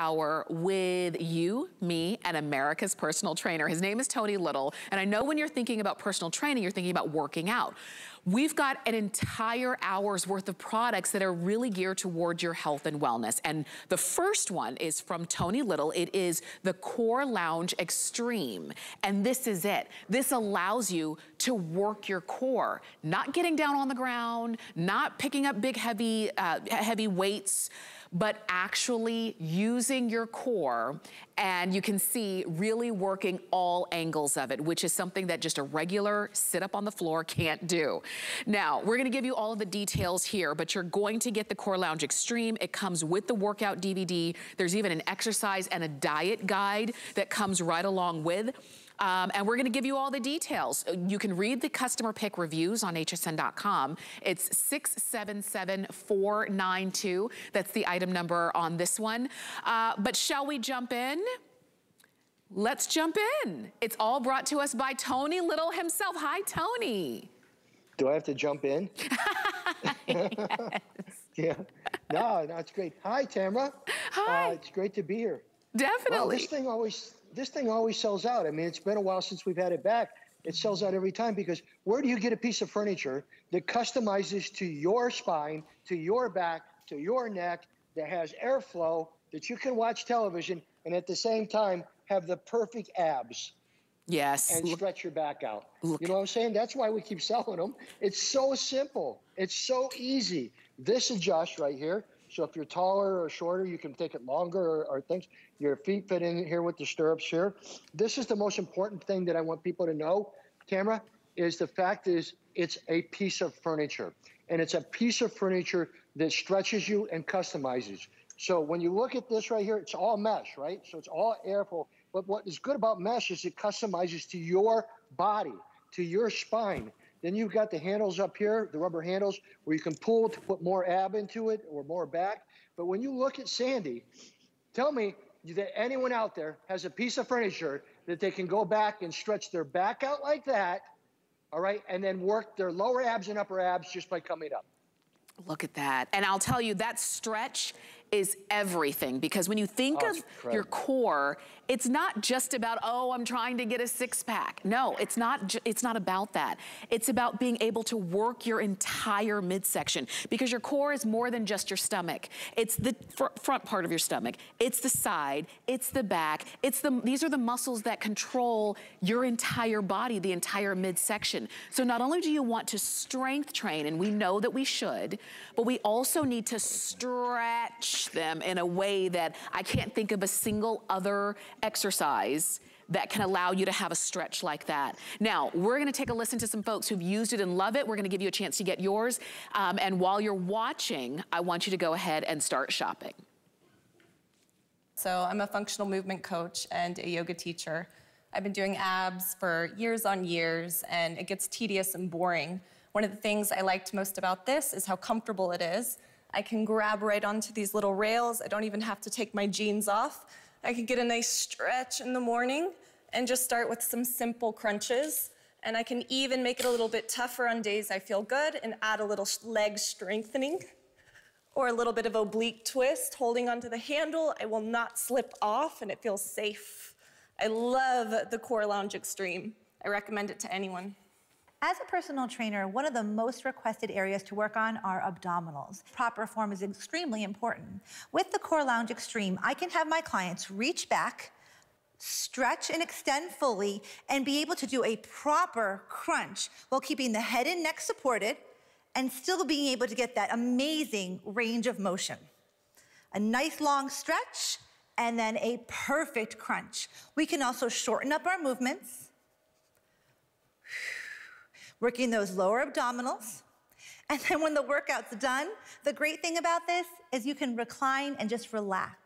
hour with you, me, and America's personal trainer. His name is Tony Little, and I know when you're thinking about personal training, you're thinking about working out. We've got an entire hour's worth of products that are really geared toward your health and wellness. And the first one is from Tony Little. It is the Core Lounge Extreme. And this is it. This allows you to work your core, not getting down on the ground, not picking up big, heavy, uh, heavy weights, but actually using your core and you can see really working all angles of it, which is something that just a regular sit up on the floor can't do. Now, we're gonna give you all of the details here, but you're going to get the Core Lounge Extreme. It comes with the workout DVD. There's even an exercise and a diet guide that comes right along with. Um, and we're gonna give you all the details. You can read the customer pick reviews on hsn.com. It's 677492. That's the item number on this one. Uh, but shall we jump in? Let's jump in. It's all brought to us by Tony Little himself. Hi, Tony. Do I have to jump in? yeah. No, no, it's great. Hi, Tamara. Hi. Uh, it's great to be here. Definitely. Well, this thing always this thing always sells out. I mean, it's been a while since we've had it back. It sells out every time because where do you get a piece of furniture that customizes to your spine, to your back, to your neck, that has airflow, that you can watch television, and at the same time have the perfect abs? Yes. And stretch your back out. Look. You know what I'm saying? That's why we keep selling them. It's so simple. It's so easy. This adjusts right here. So if you're taller or shorter, you can take it longer or, or things. Your feet fit in here with the stirrups here. This is the most important thing that I want people to know, Tamara, is the fact is it's a piece of furniture. And it's a piece of furniture that stretches you and customizes. So when you look at this right here, it's all mesh, right? So it's all airflow. But what is good about mesh is it customizes to your body, to your spine. Then you've got the handles up here, the rubber handles, where you can pull to put more ab into it or more back. But when you look at Sandy, tell me that anyone out there has a piece of furniture that they can go back and stretch their back out like that, all right, and then work their lower abs and upper abs just by coming up. Look at that. And I'll tell you, that stretch is everything because when you think Oh, of it's your core, it's not just about, oh, I'm trying to get a six pack. No, it's not, it's not about that. It's about being able to work your entire midsection because your core is more than just your stomach. It's the fr front part of your stomach. It's the side, it's the back. It's the, these are the muscles that control your entire body, the entire midsection. So not only do you want to strength train, and we know that we should, but we also need to stretch them in a way that I can't think of a single other exercise that can allow you to have a stretch like that. Now, we're gonna take a listen to some folks who've used it and love it. We're gonna give you a chance to get yours. Um, and while you're watching, I want you to go ahead and start shopping. So I'm a functional movement coach and a yoga teacher. I've been doing abs for years on years, and it gets tedious and boring. One of the things I liked most about this is how comfortable it is. I can grab right onto these little rails. I don't even have to take my jeans off. I can get a nice stretch in the morning and just start with some simple crunches. And I can even make it a little bit tougher on days I feel good and add a little leg strengthening or a little bit of oblique twist, holding onto the handle. I will not slip off and it feels safe. I love the Core Lounge Extreme. I recommend it to anyone. As a personal trainer, one of the most requested areas to work on are abdominals. Proper form is extremely important. With the Core Lounge Extreme, I can have my clients reach back, stretch and extend fully, and be able to do a proper crunch while keeping the head and neck supported and still being able to get that amazing range of motion. A nice long stretch and then a perfect crunch. We can also shorten up our movements working those lower abdominals. And then when the workout's done, the great thing about this is you can recline and just relax.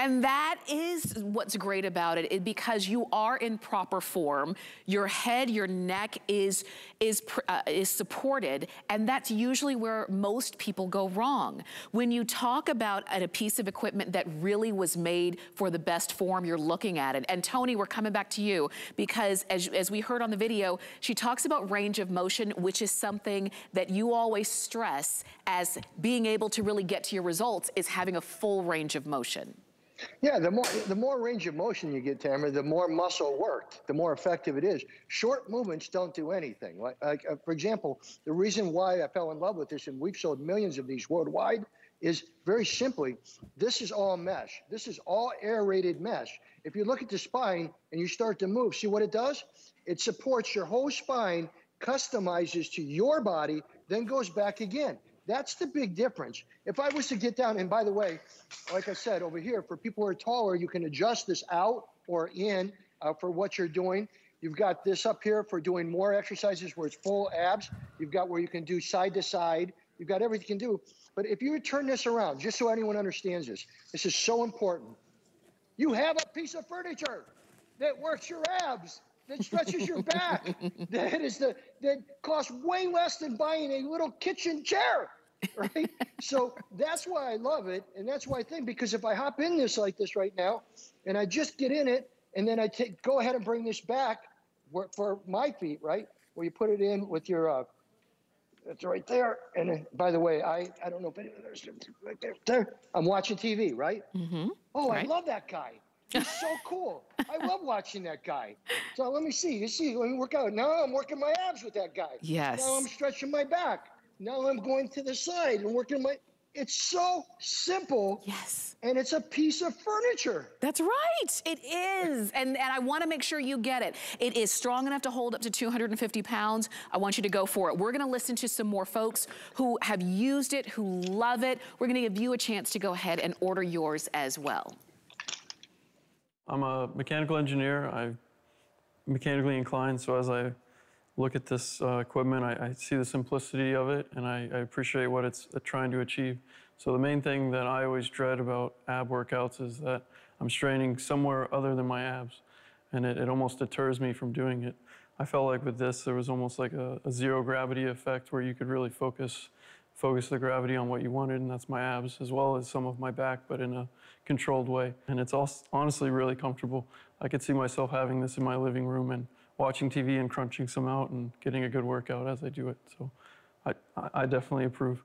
And that is what's great about it, it- because you are in proper form. Your head, your neck is is uh, is supported, and that's usually where most people go wrong. When you talk about a piece of equipment that really was made for the best form, you're looking at it. And Tony, we're coming back to you because as as we heard on the video, she talks about range of motion, which is something that you always stress as being able to really get to your results is having a full range of motion. Yeah, the more the more range of motion you get, Tamara, the more muscle worked, the more effective it is. Short movements don't do anything. Like, like uh, for example, the reason why I fell in love with this, and we've sold millions of these worldwide, is very simply, this is all mesh. This is all aerated mesh. If you look at the spine and you start to move, see what it does? It supports your whole spine, customizes to your body, then goes back again. That's the big difference. If I was to get down, and by the way, like I said over here, for people who are taller, you can adjust this out or in uh, for what you're doing. You've got this up here for doing more exercises where it's full abs. You've got where you can do side to side. You've got everything you can do. But if you turn this around, just so anyone understands this, this is so important. You have a piece of furniture that works your abs, that stretches your back, that is the that costs way less than buying a little kitchen chair. Right? so that's why I love it, and that's why I think because if I hop in this like this right now, and I just get in it, and then I take go ahead and bring this back for my feet, right? Where you put it in with your uh, it's right there. And then, by the way, I, I don't know if anyone understands. Right there, there. I'm watching TV, right? Mm-hmm. Oh, right. I love that guy. He's so cool. I love watching that guy. So let me see. You see, let me work out. Now I'm working my abs with that guy. Yes. Now I'm stretching my back. Now I'm going to the side and working my. It's so simple. Yes. And it's a piece of furniture. That's right. It is. And, and I want to make sure you get it. It is strong enough to hold up to 250 pounds. I want you to go for it. We're going to listen to some more folks who have used it, who love it. We're going to give you a chance to go ahead and order yours as well. I'm a mechanical engineer. I'm mechanically inclined, so as I look at this uh, equipment, I, I, see the simplicity of it, and I, I, appreciate what it's uh, trying to achieve. So the main thing that I always dread about ab workouts is that I'm straining somewhere other than my abs, and it, it almost deters me from doing it. I felt like with this, there was almost like a, a zero gravity effect where you could really focus focus the gravity on what you wanted, and that's my abs, as well as some of my back, but in a controlled way. And it's all, honestly really comfortable. I could see myself having this in my living room and watching TV and crunching some out and getting a good workout as I do it. So I, I definitely approve.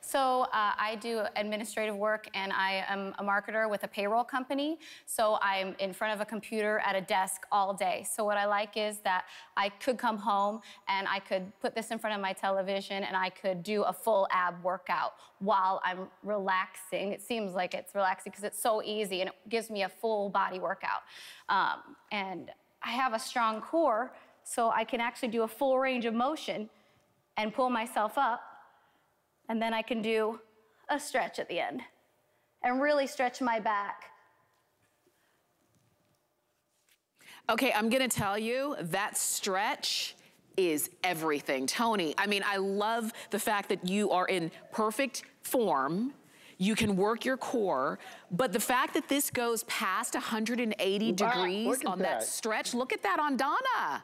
So uh, I do administrative work and I am a marketer with a payroll company. So I'm in front of a computer at a desk all day. So what I like is that I could come home and I could put this in front of my television and I could do a full ab workout while I'm relaxing. It seems like it's relaxing because it's so easy and it gives me a full body workout. Um, and I have a strong core, so I can actually do a full range of motion and pull myself up and then I can do a stretch at the end and really stretch my back. Okay, I'm gonna tell you, that stretch is everything. Tony, I mean, I love the fact that you are in perfect form. You can work your core, but the fact that this goes past 180 wow, degrees on that. that stretch, look at that on Donna.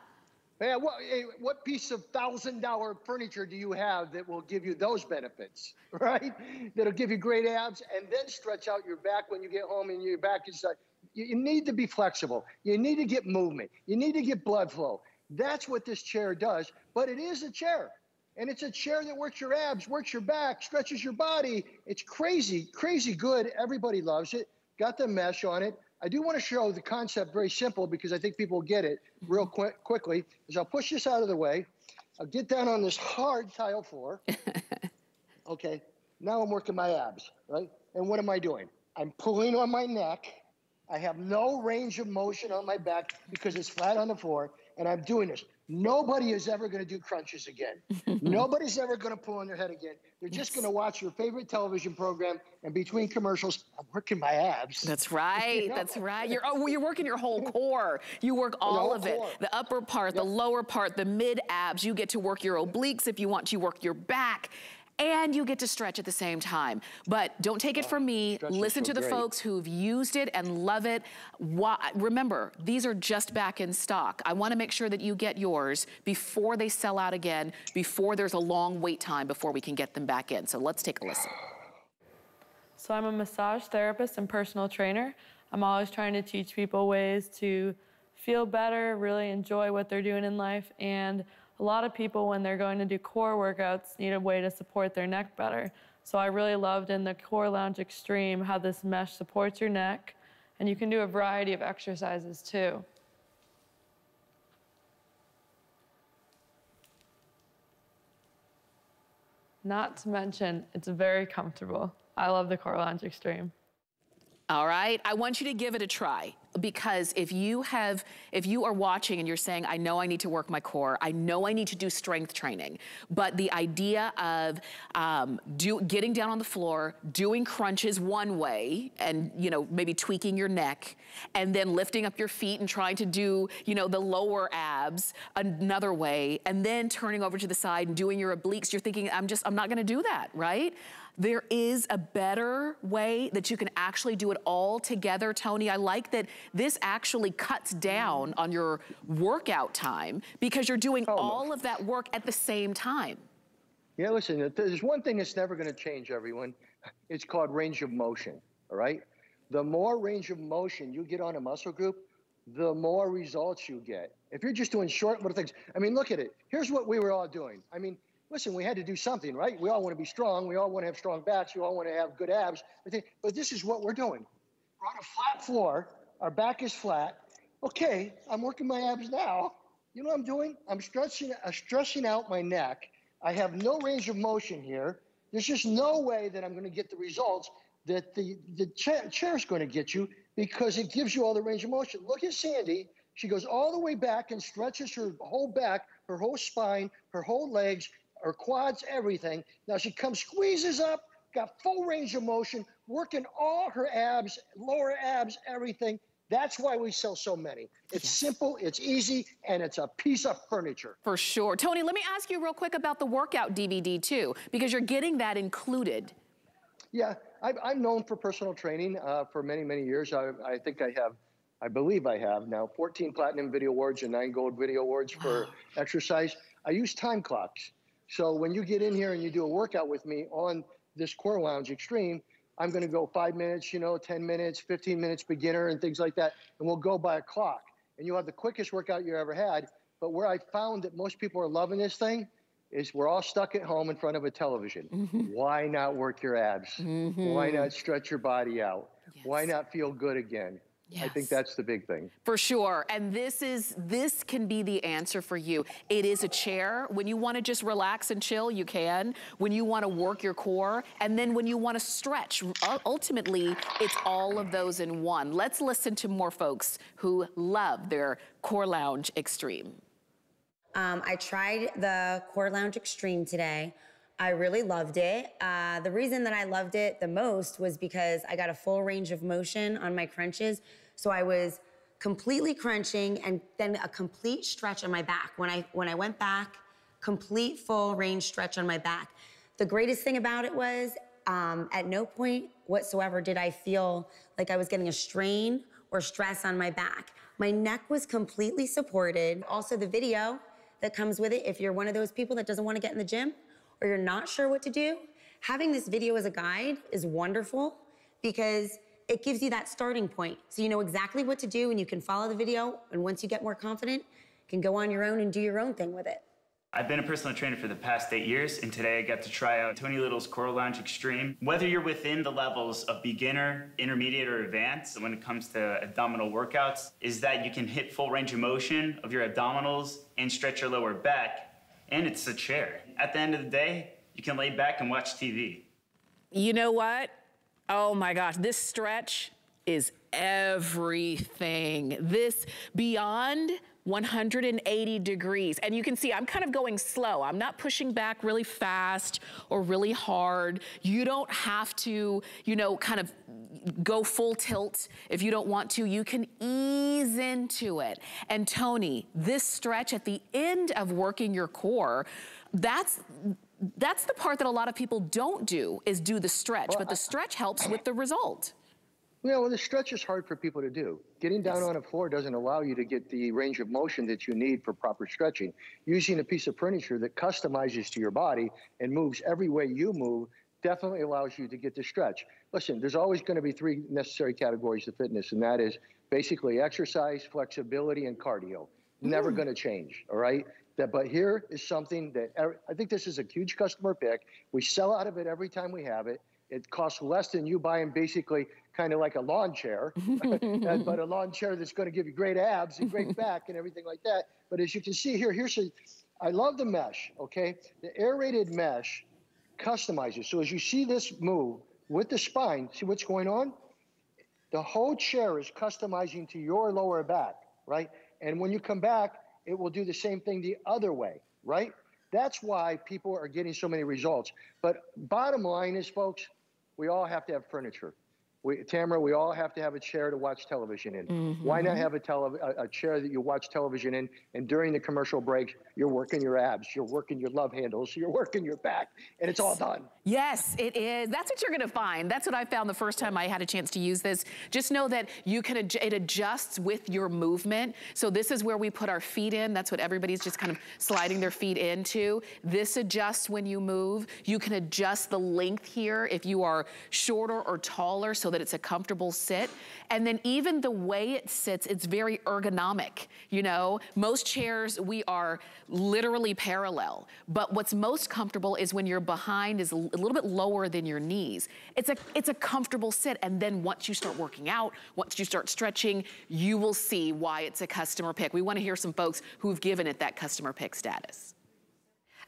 Yeah, what, what piece of thousand dollar furniture do you have that will give you those benefits, right? That'll give you great abs and then stretch out your back when you get home and your back is. Uh, you, you need to be flexible. You need to get movement. You need to get blood flow. That's what this chair does. But it is a chair, and it's a chair that works your abs, works your back, stretches your body. It's crazy, crazy good. Everybody loves it. Got the mesh on it. I do want to show the concept very simple because I think people get it real mm-hmm. quick quickly. Is I'll push this out of the way. I'll get down on this hard tile floor. okay. Now I'm working my abs, right? And what am I doing? I'm pulling on my neck. I have no range of motion on my back because it's flat on the floor, and I'm doing this. Nobody is ever going to do crunches again. Nobody's ever going to pull on their head again. They're just going to watch your favorite television program, and between commercials, I'm working my abs. That's right. you know? That's right. You're oh, you're working your whole core. You work all of it. Core. The upper part, yep. the lower part, the mid abs. You get to work your obliques if you want. You work your back and you get to stretch at the same time. But don't take it from me. Listen so to the great. folks who've used it and love it. Why, remember, these are just back in stock. I wanna make sure that you get yours before they sell out again, before there's a long wait time before we can get them back in. So let's take a listen. So I'm a massage therapist and personal trainer. I'm always trying to teach people ways to feel better, really enjoy what they're doing in life, and a lot of people, when they're going to do core workouts, need a way to support their neck better. So I really loved in the Core Lounge Extreme how this mesh supports your neck, And you can do a variety of exercises too. Not to mention, it's very comfortable. I love the Core Lounge Extreme. All right, I want you to give it a try because if you have, if you are watching and you're saying, I know I need to work my core, I know I need to do strength training, but the idea of um, do, getting down on the floor, doing crunches one way, and you know maybe tweaking your neck, and then lifting up your feet and trying to do you know the lower abs another way, and then turning over to the side and doing your obliques, you're thinking, I'm just, I'm not gonna do that, right? There is a better way that you can actually do it all together, Tony. I like that this actually cuts down on your workout time because you're doing oh, all of that work at the same time. Yeah, listen, there's one thing that's never going to change, everyone. It's called range of motion, all right? The more range of motion you get on a muscle group, the more results you get. If you're just doing short little things, I mean, look at it. Here's what we were all doing. I mean, listen, we had to do something, right? We all want to be strong. We all want to have strong backs. We all want to have good abs. But this is what we're doing. We're on a flat floor. Our back is flat. Okay, I'm working my abs now. You know what I'm doing? I'm stretching, stretching out my neck. I have no range of motion here. There's just no way that I'm going to get the results that the, the chair, chair is going to get you because it gives you all the range of motion. Look at Sandy. She goes all the way back and stretches her whole back, her whole spine, her whole legs, her quads, everything. Now she comes, squeezes up, got full range of motion, working all her abs, lower abs, everything. That's why we sell so many. It's yes. simple, it's easy, and it's a piece of furniture. For sure. Tony, let me ask you real quick about the workout DVD too, because you're getting that included. Yeah, I, am known for personal training uh, for many, many years. I, I, think I have, I believe I have now 14 platinum video awards and nine gold video awards wow. for exercise. I use time clocks. So when you get in here and you do a workout with me on this Core Lounge Extreme, I'm going to go five minutes, you know, 10 minutes, 15 minutes beginner and things like that. And we'll go by a clock. And you'll have the quickest workout you ever had. But where I found that most people are loving this thing is we're all stuck at home in front of a television. Mm-hmm. Why not work your abs? Mm-hmm. Why not stretch your body out? Yes. Why not feel good again? Yes. I think that's the big thing. For sure. And this is this can be the answer for you. It is a chair. When you want to just relax and chill, you can. When you want to work your core, and then when you want to stretch, ultimately, it's all of those in one. Let's listen to more folks who love their Core Lounge Extreme. Um, I tried the Core Lounge Extreme today. I really loved it. Uh, the reason that I loved it the most was because I got a full range of motion on my crunches. So I was completely crunching and then a complete stretch on my back. When I, when I went back, complete full range stretch on my back. The greatest thing about it was um, at no point whatsoever did I feel like I was getting a strain or stress on my back. My neck was completely supported. Also, the video that comes with it, if you're one of those people that doesn't want to get in the gym, or you're not sure what to do, having this video as a guide is wonderful because it gives you that starting point. So you know exactly what to do and you can follow the video. And once you get more confident, you can go on your own and do your own thing with it. I've been a personal trainer for the past eight years, and today I got to try out Tony Little's Core Lounge Extreme. Whether you're within the levels of beginner, intermediate, or advanced when it comes to abdominal workouts, is that you can hit full range of motion of your abdominals and stretch your lower back and it's a chair. At the end of the day, you can lay back and watch TV. You know what? Oh my gosh, this stretch is everything. This beyond 180 degrees. And you can see I'm kind of going slow. I'm not pushing back really fast or really hard. You don't have to, you know, kind of go full tilt if you don't want to. You can ease into it. And Tony, this stretch at the end of working your core, that's that's the part that a lot of people don't do is do the stretch, well, but the stretch helps with the result. Yeah, well, the stretch is hard for people to do. Getting down yes. on a floor doesn't allow you to get the range of motion that you need for proper stretching. Using a piece of furniture that customizes to your body and moves every way you move definitely allows you to get the stretch. Listen, there's always going to be three necessary categories of fitness, and that is basically exercise, flexibility, and cardio. Never mm. going to change, all right? That, but here is something that I think this is a huge customer pick. We sell out of it every time we have it. It costs less than you buying basically kind of like a lawn chair, but a lawn chair that's going to give you great abs and great back and everything like that. But as you can see here, here's a, I love the mesh, okay? The aerated mesh customizes. So as you see this move with the spine, see what's going on? The whole chair is customizing to your lower back, right? And when you come back, it will do the same thing the other way, right? That's why people are getting so many results. But bottom line is, folks, we all have to have furniture. We, Tamara, we all have to have a chair to watch television in. Mm-hmm. Why not have a, tele- a, a, chair that you watch television in, and during the commercial breaks, you're working your abs, you're working your love handles, you're working your back, and it's all done. Yes, it is. That's what you're gonna find. That's what I found the first time I had a chance to use this. Just know that you can, it adjusts with your movement. So this is where we put our feet in. That's what everybody's just kind of sliding their feet into. This adjusts when you move. You can adjust the length here if you are shorter or taller so that it's a comfortable sit. And then even the way it sits, it's very ergonomic. You know, most chairs, we are literally parallel. But what's most comfortable is when your behind is a little bit lower than your knees. It's a, it's a comfortable sit. And then once you start working out, once you start stretching, you will see why it's a customer pick. We wanna hear some folks who've given it that customer pick status.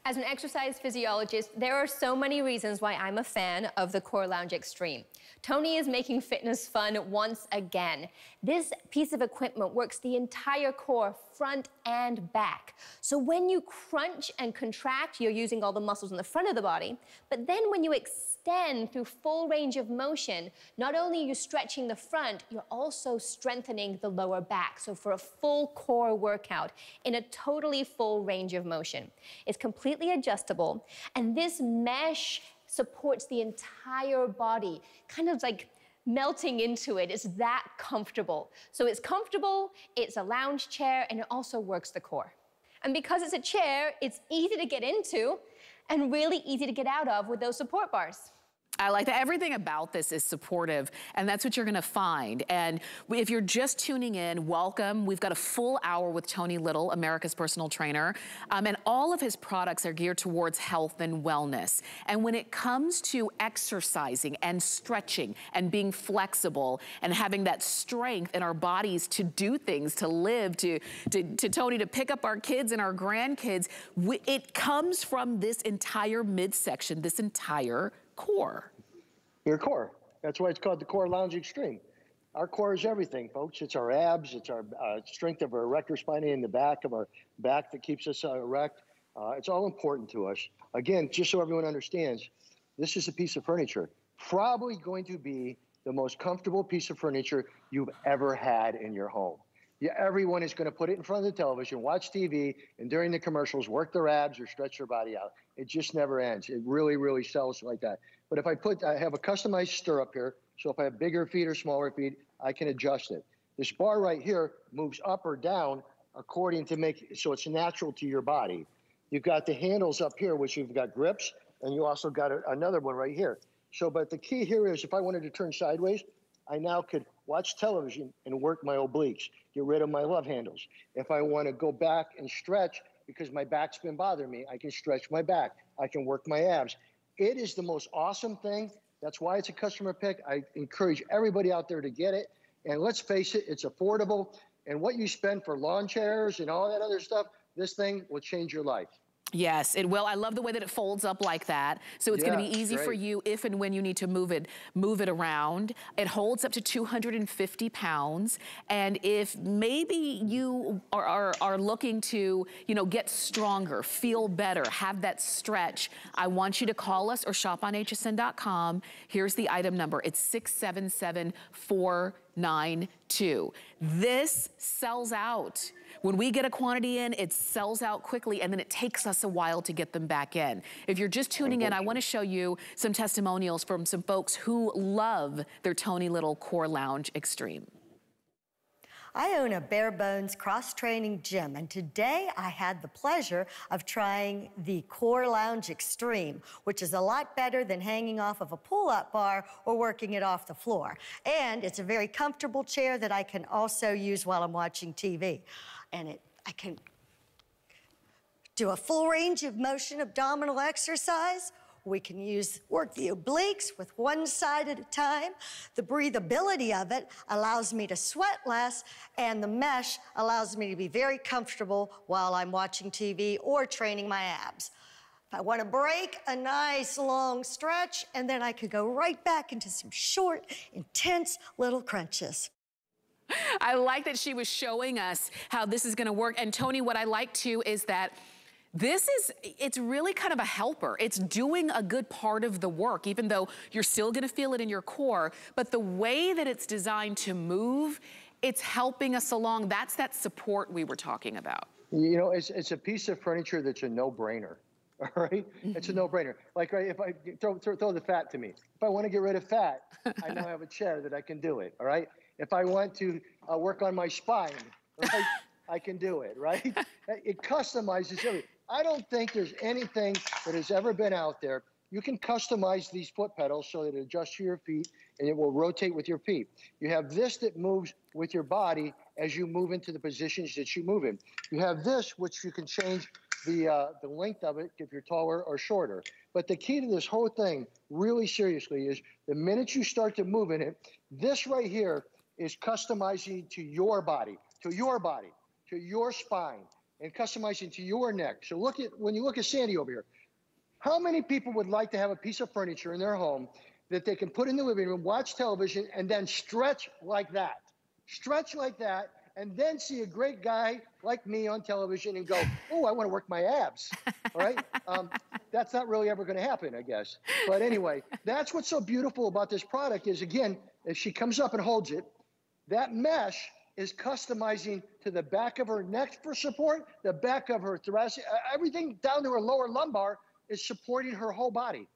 As an exercise physiologist, there are so many reasons why I'm a fan of the Core Lounge Extreme. Tony is making fitness fun once again. This piece of equipment works the entire core, front and back. So when you crunch and contract, you're using all the muscles in the front of the body. But then when you extend through full range of motion, not only are you stretching the front, you're also strengthening the lower back. So for a full core workout in a totally full range of motion. It's completely adjustable. And this mesh supports the entire body, kind of like melting into it. It's that comfortable. So it's comfortable, it's a lounge chair, and it also works the core. And because it's a chair, it's easy to get into and really easy to get out of with those support bars. I like that. Everything about this is supportive, and that's what you're gonna find. And if you're just tuning in, welcome. We've got a full hour with Tony Little, America's personal trainer, um, and all of his products are geared towards health and wellness. And when it comes to exercising and stretching and being flexible and having that strength in our bodies to do things, to live, to, to, to Tony, to pick up our kids and our grandkids, we, it comes from this entire midsection, this entire core. Your core. That's why it's called the Core Lounge Extreme. Our core is everything, folks. It's our abs, it's our uh, strength of our erector spine in the back of our back that keeps us uh, erect. Uh, it's all important to us. Again, just so everyone understands, this is a piece of furniture. Probably going to be the most comfortable piece of furniture you've ever had in your home. Yeah, everyone is going to put it in front of the television, watch TV, and during the commercials, work their abs or stretch their body out. It just never ends. It really, really sells like that. But if I put, I have a customized stirrup here. So if I have bigger feet or smaller feet, I can adjust it. This bar right here moves up or down according to make, so it's natural to your body. You've got the handles up here, which you've got grips, and you also got a, another one right here. So, but the key here is if I wanted to turn sideways, I now could watch television and work my obliques, get rid of my love handles. If I want to go back and stretch because my back's been bothering me, I can stretch my back. I can work my abs. It is the most awesome thing. That's why it's a customer pick. I encourage everybody out there to get it. And let's face it, it's affordable. And what you spend for lawn chairs and all that other stuff, this thing will change your life. Yes, it will. I love the way that it folds up like that. So it's yeah, gonna be easy great. for you if and when you need to move it, move it around. It holds up to 250 pounds. And if maybe you are, are, are looking to, you know, get stronger, feel better, have that stretch, I want you to call us or shop on hsn.com. Here's the item number. It's 677492. This sells out. When we get a quantity in, it sells out quickly and then it takes us a while to get them back in. If you're just tuning in, I wanna show you some testimonials from some folks who love their Tony Little Core Lounge Extreme. I own a bare bones cross training gym, and today I had the pleasure of trying the Core Lounge Extreme, which is a lot better than hanging off of a pull up bar or working it off the floor. And it's a very comfortable chair that I can also use while I'm watching TV and it, I can do a full range of motion abdominal exercise We can use work the obliques with one side at a time. The breathability of it allows me to sweat less, and the mesh allows me to be very comfortable while I'm watching TV or training my abs. If I want to break, a nice long stretch, and then I could go right back into some short, intense little crunches. I like that she was showing us how this is gonna work. And Tony, what I like too is that this is, it's really kind of a helper. It's doing a good part of the work, even though you're still gonna feel it in your core, but the way that it's designed to move, it's helping us along. That's that support we were talking about. You know, it's, it's a piece of furniture that's a no-brainer. All right, it's a Mm-hmm. no-brainer. Like right, if I throw, throw throw the fat to me, if I want to get rid of fat, I now have a chair that I can do it. All right. If I want to uh, work on my spine, right, I can do it. Right. It customizes everything. I don't think there's anything that has ever been out there. You can customize these foot pedals so that it adjusts to your feet and it will rotate with your feet. You have this that moves with your body as you move into the positions that you move in. You have this, which you can change the uh, the length of it if you're taller or shorter. But the key to this whole thing, really seriously, is the minute you start to move in it, this right here is customizing to your body, to your body, to your spine, and customizing to your neck. So look at when you look at Sandy over here. How many people would like to have a piece of furniture in their home that they can put in the living room, watch television, and then stretch like that? Stretch like that, and then see a great guy like me on television and go, oh, I want to work my abs. All right? Um, that's not really ever going to happen, I guess. But anyway, that's what's so beautiful about this product is, again, if she comes up and holds it, that mesh is customizing to the back of her neck for support, the back of her thoracic, everything down to her lower lumbar is supporting her whole body.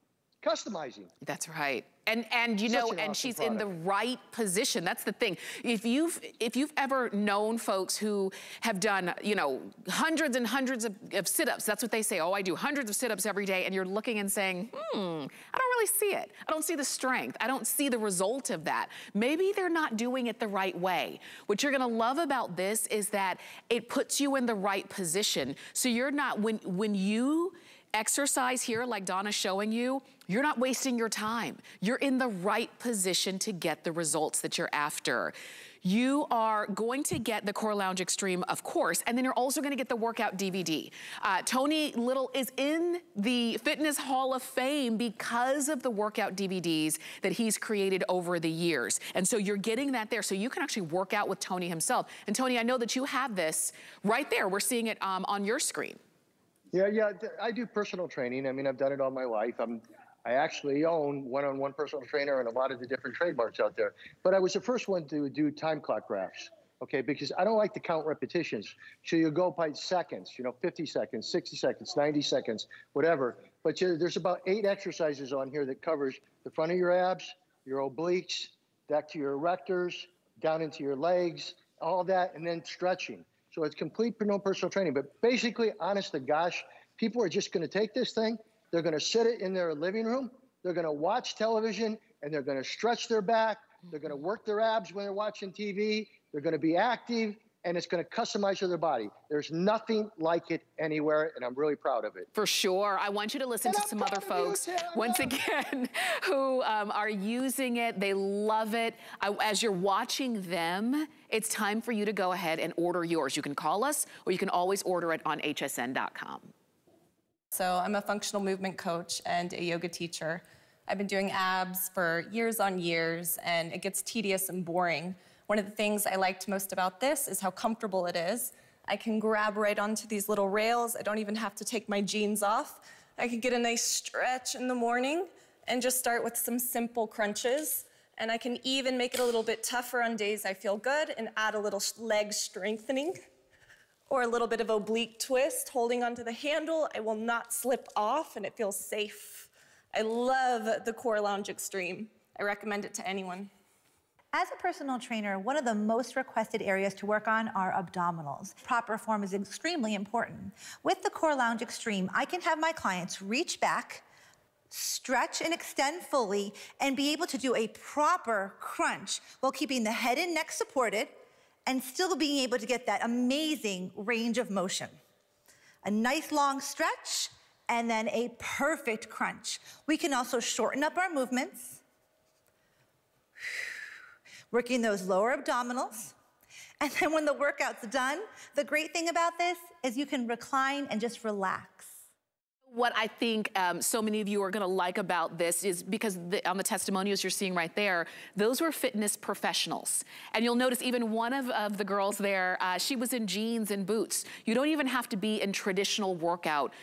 Customizing. That's right. And and you Such know, an and awesome she's in the right position. That's the thing. If you've if you've ever known folks who have done, you know, hundreds and hundreds of, of sit-ups, that's what they say. Oh, I do hundreds of sit-ups every day, and you're looking and saying, hmm, I don't really see it. I don't see the strength. I don't see the result of that. Maybe they're not doing it the right way. What you're gonna love about this is that it puts you in the right position. So you're not when when you exercise here like Donna's showing you, you're not wasting your time. You're in the right position to get the results that you're after. You are going to get the Core Lounge Extreme, of course, and then you're also gonna get the workout DVD. Uh, Tony Little is in the Fitness Hall of Fame because of the workout DVDs that he's created over the years. And so you're getting that there so you can actually work out with Tony himself. And Tony, I know that you have this right there. We're seeing it um, on your screen. Yeah, yeah. I do personal training. I mean, I've done it all my life. I'm, I actually own one-on-one personal trainer and a lot of the different trademarks out there. But I was the first one to do time clock graphs. Okay, because I don't like to count repetitions. So you go by seconds, you know, 50 seconds, 60 seconds, 90 seconds, whatever. But you, there's about eight exercises on here that covers the front of your abs, your obliques, back to your erectors, down into your legs, all that, and then stretching. So it's complete no personal training. But basically, honest to gosh, people are just going to take this thing, they're going to sit it in their living room, they're going to watch television, and they're going to stretch their back, they're going to work their abs when they're watching TV, they're going to be active, and it's going to customize to their body. There's nothing like it anywhere, and I'm really proud of it. For sure. I want you to listen to some other folks, once again, who um, are using it. They love it. I, as you're watching them, it's time for you to go ahead and order yours. You can call us, or you can always order it on hsn.com. So I'm a functional movement coach and a yoga teacher. I've been doing abs for years on years, and it gets tedious and boring. One of the things I liked most about this is how comfortable it is. I can grab right onto these little rails. I don't even have to take my jeans off. I can get a nice stretch in the morning and just start with some simple crunches. And I can even make it a little bit tougher on days I feel good and add a little leg strengthening or a little bit of oblique twist, holding onto the handle. I will not slip off and it feels safe. I love the Core Lounge Extreme. I recommend it to anyone. As a personal trainer, one of the most requested areas to work on are abdominals. Proper form is extremely important. With the Core Lounge Extreme, I can have my clients reach back, stretch and extend fully, and be able to do a proper crunch while keeping the head and neck supported and still being able to get that amazing range of motion. A nice long stretch and then a perfect crunch. We can also shorten up our movements, working those lower abdominals. And then when the workout's done, the great thing about this is you can recline and just relax. What I think um, so many of you are gonna like about this is because the, on the testimonials you're seeing right there, those were fitness professionals. And you'll notice even one of, of the girls there, uh, she was in jeans and boots. You don't even have to be in traditional workout,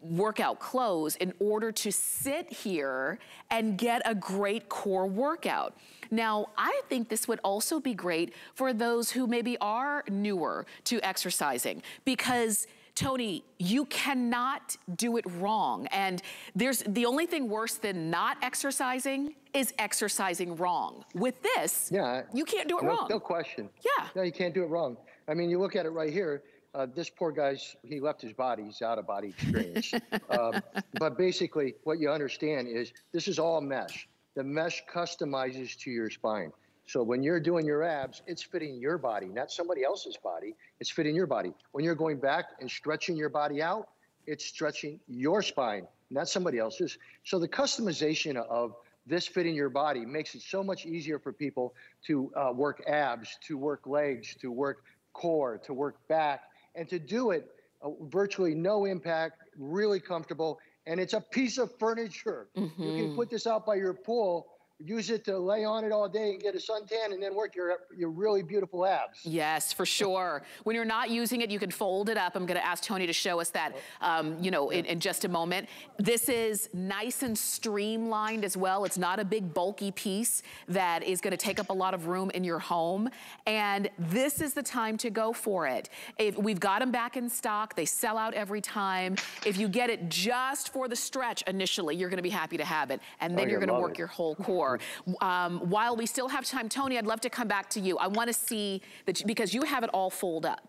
workout clothes in order to sit here and get a great core workout. Now, I think this would also be great for those who maybe are newer to exercising because Tony, you cannot do it wrong. And there's the only thing worse than not exercising is exercising wrong. With this, yeah, you can't do it no, wrong. No question. Yeah. No, you can't do it wrong. I mean, you look at it right here. Uh, this poor guy's, he left his body. He's out of body experience. um, but basically, what you understand is this is all mesh. The mesh customizes to your spine. So when you're doing your abs, it's fitting your body, not somebody else's body. It's fitting your body. When you're going back and stretching your body out, it's stretching your spine, not somebody else's. So the customization of this fitting your body makes it so much easier for people to uh, work abs, to work legs, to work core, to work back, and to do it uh, virtually no impact, really comfortable. And it's a piece of furniture. Mm-hmm. You can put this out by your pool use it to lay on it all day and get a suntan and then work your, your really beautiful abs. Yes, for sure. when you're not using it, you can fold it up. I'm gonna ask Tony to show us that, um, you know, in, in, just a moment. This is nice and streamlined as well. It's not a big bulky piece that is gonna take up a lot of room in your home. And this is the time to go for it. If we've got them back in stock, they sell out every time. If you get it just for the stretch initially, you're gonna be happy to have it. And then oh, you're gonna work it. your whole core. Um, while we still have time, Tony, I'd love to come back to you. I want to see that you, because you have it all fold up.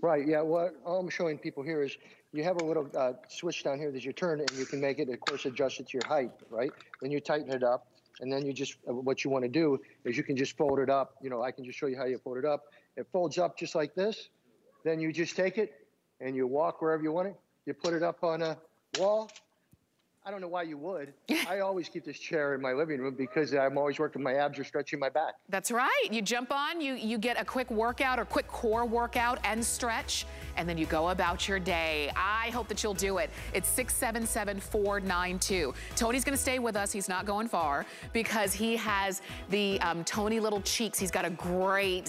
Right, yeah, what all I'm showing people here is you have a little uh, switch down here that you turn and you can make it, of course, adjust it to your height, right? Then you tighten it up and then you just, uh, what you want to do is you can just fold it up. You know, I can just show you how you fold it up. It folds up just like this. Then you just take it and you walk wherever you want it. You put it up on a wall I don't know why you would. I always keep this chair in my living room because I'm always working my abs or stretching my back. That's right. You jump on, you, you get a quick workout or quick core workout and stretch, and then you go about your day. I hope that you'll do it. It's 677492. Tony's gonna stay with us. He's not going far because he has the um, Tony Little Cheeks. He's got a great